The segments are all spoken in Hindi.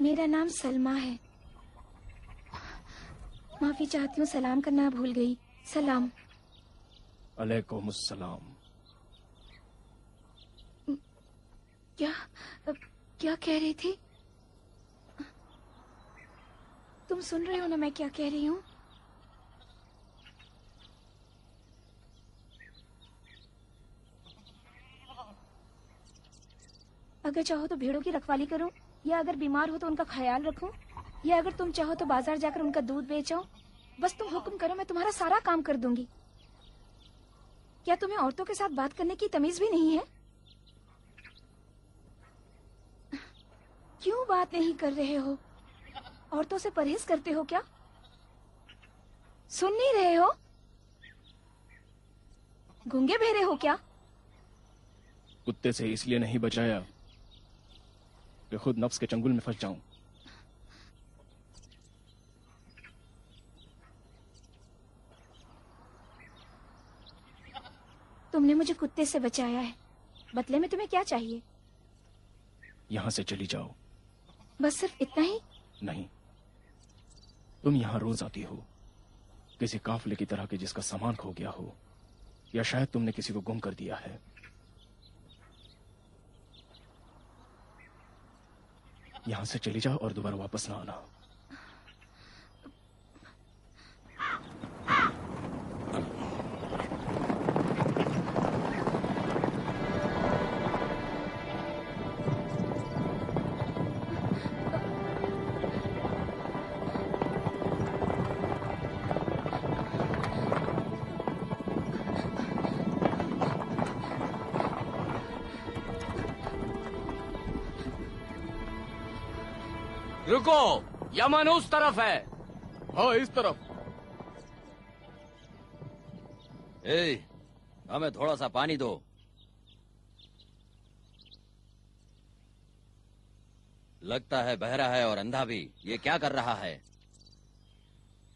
मेरा नाम सलमा है। माफ़ी चाहती हूँ सलाम करना भूल गई। सलाम। अलैकुम सलाम क्या क्या कह रही थी? तुम सुन रहे हो ना मैं क्या कह रही हूँ? अगर चाहो तो भेड़ों की रखवाली करो। या अगर बीमार हो तो उनका ख्याल रखो, या अगर तुम चाहो तो बाज़ार जाकर उनका दूध बेचो बस तुम हुक्म करो, मैं तुम्हारा सारा काम कर दूँगी। क्या तुम्हें औरतों के साथ बात करने की तमीज भी नहीं है? क्यों बात नहीं कर रहे हो? औरतों से परहेज करते हो क्या? सुन नहीं रहे हो? गूँगे भेरे हो क्या? कुत्ते से इसलिए नहीं बचाया। कि खुद नफ्स के चंगुल में फंस जाऊँ तुमने मुझे कुत्ते से बचाया है। बदले में तुम्हें क्या चाहिए? यहाँ से चली जाओ। बस सिर्फ़ इतना ही? नहीं। तुम यहाँ रोज आती हो। किसी काफले की तरह के जिसका सामान खो गया हो। या शायद तुमने किसी को गुम कर दिया है। यहाँ से चले जाओ और दोबारा वापस ना आना। रुको यमन उस तरफ़ है। हाँ इस तरफ़। ए, हमें थोड़ा सा पानी दो। लगता है बहरा है और अंधा भी। ये क्या कर रहा है?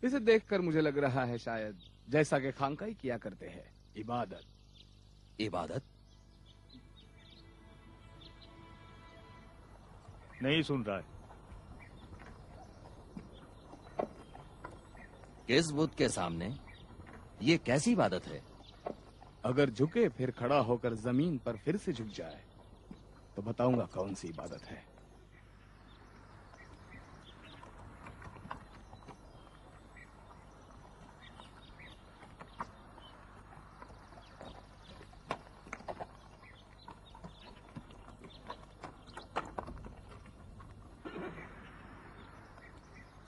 इसे देखकर मुझे लग रहा है शायद जैसा कि खानकाई किया करते हैं। इबादत। इबादत? नहीं सुन रहा है। किस बुद्ध के सामने? ये कैसी इबादत है? अगर झुके फिर खड़ा होकर ज़मीन पर फिर से झुक जाए तो बताऊँगा कौन सी इबादत है।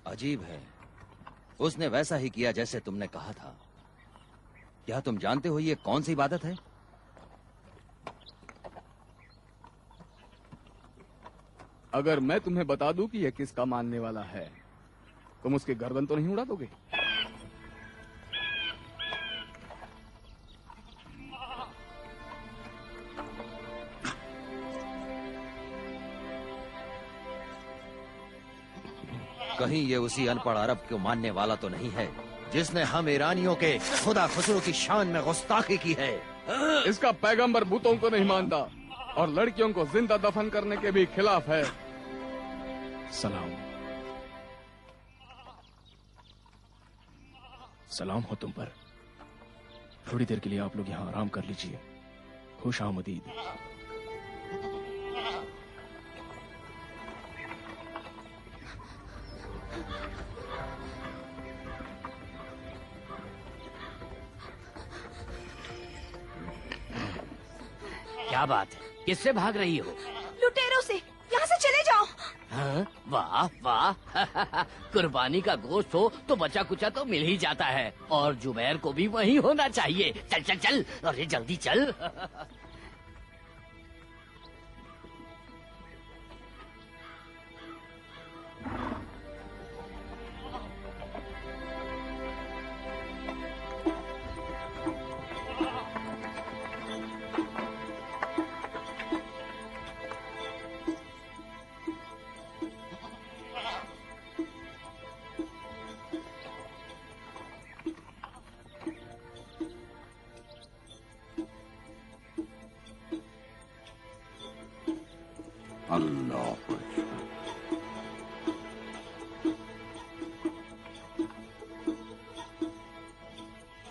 अजीब है। उसने वैसा ही किया जैसे तुमने कहा था। क्या तुम जानते हो ये कौन सी इबादत है? अगर मैं तुम्हें बता दूँ कि यह किसका मानने वाला है, तुम उसके गर्दन तो नहीं उड़ा दोगे? कहीं ये उसी अनपढ़ अरब को मानने वाला तो नहीं है, जिसने हम ईरानियों के खुदा खुसरो की शान में गुस्ताखी की है। इसका पैगंबर भूतों को नहीं मानता, और लड़कियों को ज़िंदा दफन करने के भी खिलाफ है। सलाम। सलाम हो तुम पर। थोड़ी देर के लिए आप लोग यहाँ आराम कर लीजिए। खुश आमदीद। क्या बात है? किससे भाग रही हो? लुटेरों से। यहाँ से चले जाओ। हाँ? वाह वाह। कुर्बानी का गोश्त हो तो बचा कुचा तो मिल ही जाता है। और जुबैर को भी वही होना चाहिए। चल चल चल। अरे जल्दी चल।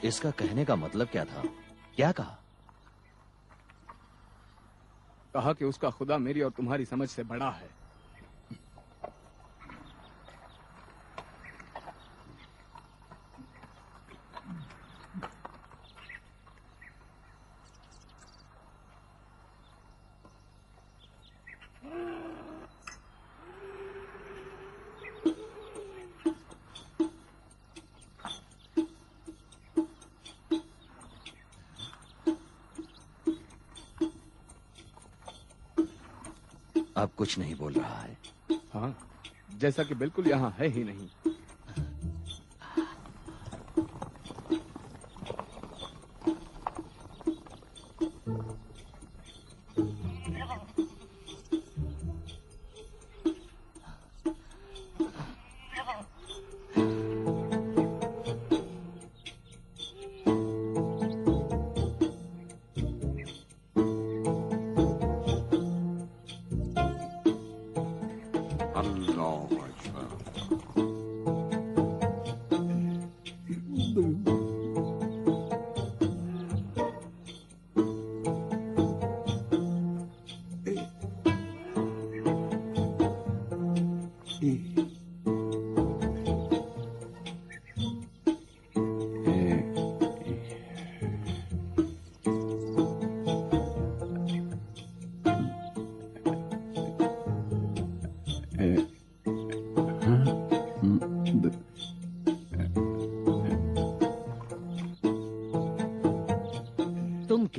इसका कहने का मतलब क्या था? क्या कहा? कहा कि उसका खुदा मेरी और तुम्हारी समझ से बड़ा है। अब कुछ नहीं बोल रहा है। हाँ जैसा कि बिल्कुल यहाँ है ही नहीं।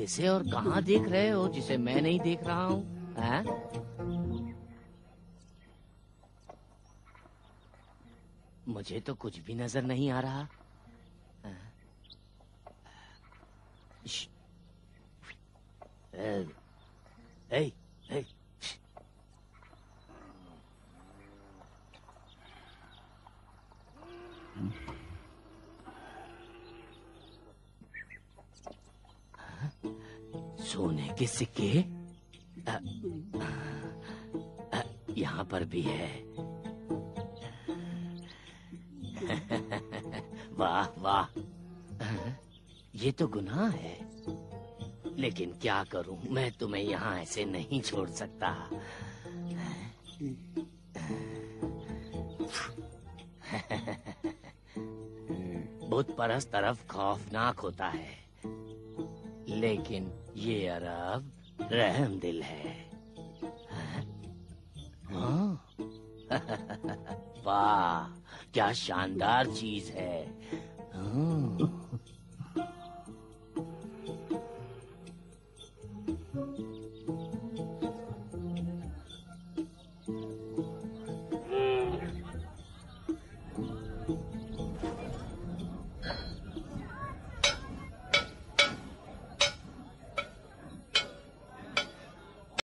किसे और कहाँ देख रहे हो जिसे मैं नहीं देख रहा हूँ? मुझे तो कुछ भी नज़र नहीं आ रहा। श्श। के? सिक्के यहाँ पर भी है। वाह वाह। ये तो गुनाह है। लेकिन क्या करूँ? मैं तुम्हें यहाँ ऐसे नहीं छोड़ सकता। बुत परस तरफ़ खौफनाक होता है। लेकिन ये अरब रहम दिल है हाँ? वाह क्या शानदार चीज़ है हाँ।